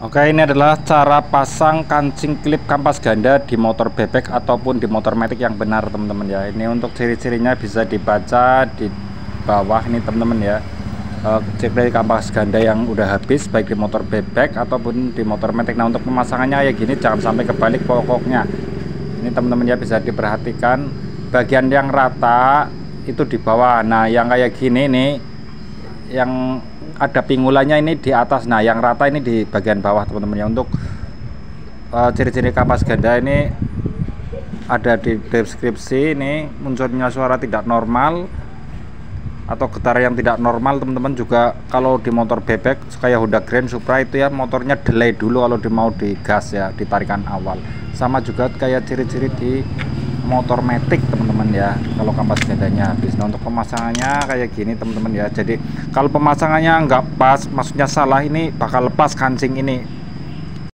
Oke ini adalah cara pasang kancing klip kampas ganda di motor bebek ataupun di motor metik yang benar teman-teman ya. Ini untuk ciri-cirinya bisa dibaca di bawah ini teman-teman ya. Uh, ciri kampas ganda yang udah habis baik di motor bebek ataupun di motor metik. Nah untuk pemasangannya ya gini jangan sampai kebalik pokoknya. Ini teman-teman ya bisa diperhatikan. Bagian yang rata itu di bawah. Nah yang kayak gini nih yang ada pingulannya ini di atas. Nah yang rata ini di bagian bawah teman-teman ya. Untuk uh, ciri-ciri kapas ganda ini ada di deskripsi ini munculnya suara tidak normal atau getar yang tidak normal teman-teman juga kalau di motor bebek kayak Honda Grand Supra itu ya motornya delay dulu kalau di mau digas ya ditarikan awal. Sama juga kayak ciri-ciri di motor metik teman-teman ya. Kalau kampas gandanya habis. Nah untuk pemasangannya kayak gini teman-teman ya. Jadi kalau pemasangannya nggak pas maksudnya salah ini bakal lepas kancing ini